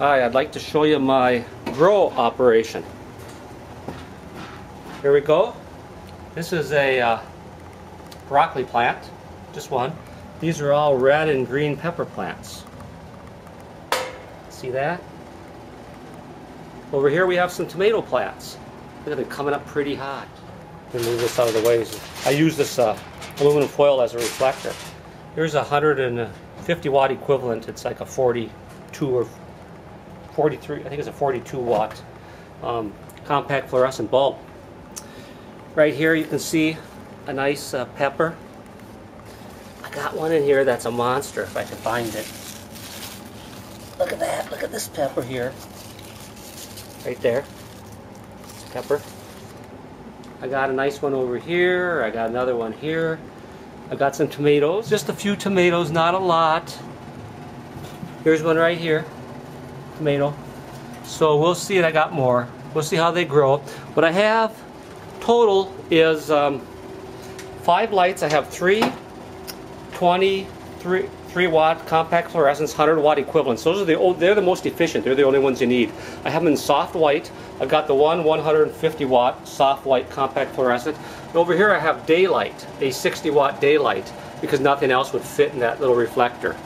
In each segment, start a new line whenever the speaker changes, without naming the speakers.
Hi, I'd like to show you my grow operation. Here we go. This is a uh, broccoli plant, just one. These are all red and green pepper plants. See that? Over here we have some tomato plants. Look at them coming up pretty hot. Let move this out of the way. I use this uh, aluminum foil as a reflector. Here's a 150 watt equivalent. It's like a 42 or 43, I think it's a 42 watt um, compact fluorescent bulb. Right here you can see a nice uh, pepper. I got one in here that's a monster if I can find it. Look at that, look at this pepper here. Right there, pepper. I got a nice one over here, I got another one here. I got some tomatoes, just a few tomatoes, not a lot. Here's one right here, tomato. So we'll see it, I got more. We'll see how they grow. What I have total is um, five lights. I have three 20, three, 3 watt compact fluorescents, 100 watt equivalents. Those are the they're the most efficient. They're the only ones you need. I have them in soft white. I've got the one 150 watt soft white compact fluorescent. Over here I have daylight, a 60 watt daylight, because nothing else would fit in that little reflector.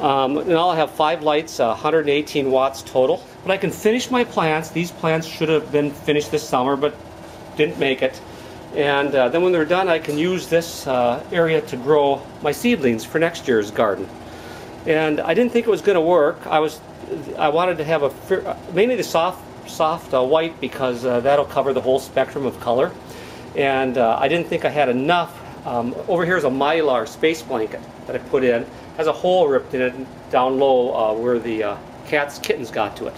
Um, and I'll have five lights, uh, 118 watts total. But I can finish my plants. These plants should have been finished this summer, but didn't make it. And uh, then when they're done, I can use this uh, area to grow my seedlings for next year's garden. And I didn't think it was going to work. I was, I wanted to have a mainly the soft, soft uh, white because uh, that'll cover the whole spectrum of color. And uh, I didn't think I had enough. Um, over here is a mylar space blanket that I put in. It Has a hole ripped in it down low uh, where the cats, kittens got to it.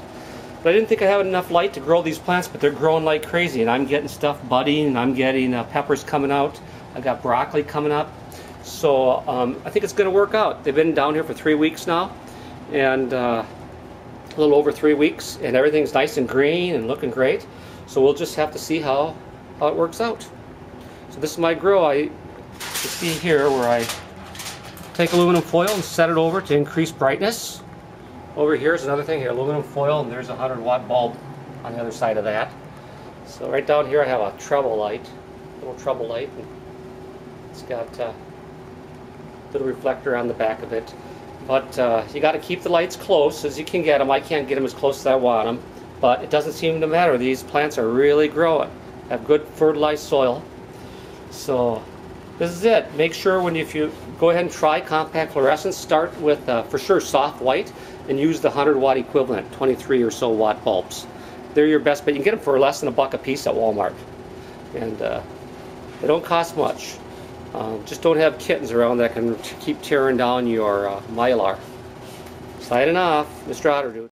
But I didn't think I had enough light to grow these plants, but they're growing like crazy. And I'm getting stuff budding, and I'm getting uh, peppers coming out. I got broccoli coming up. So um, I think it's going to work out. They've been down here for three weeks now, and uh, a little over three weeks, and everything's nice and green and looking great. So we'll just have to see how, how it works out. So this is my grow. I see here where I take aluminum foil and set it over to increase brightness. Over here is another thing here, aluminum foil, and there's a 100 watt bulb on the other side of that. So right down here I have a trouble light, little trouble light. It's got a little reflector on the back of it. But uh, you got to keep the lights close as you can get them. I can't get them as close as I want them, but it doesn't seem to matter. These plants are really growing. Have good fertilized soil. So this is it. Make sure when you, if you go ahead and try compact fluorescents, start with uh, for sure soft white and use the 100 watt equivalent, 23 or so watt bulbs. They're your best bet. You can get them for less than a buck a piece at Walmart. And uh, they don't cost much. Um, just don't have kittens around that can keep tearing down your uh, mylar. Signing off, Mr. Otterdude.